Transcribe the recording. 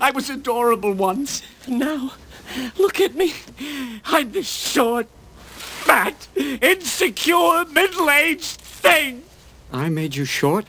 I was adorable once. Now, look at me. I'm this short, fat, insecure, middle-aged thing. I made you short?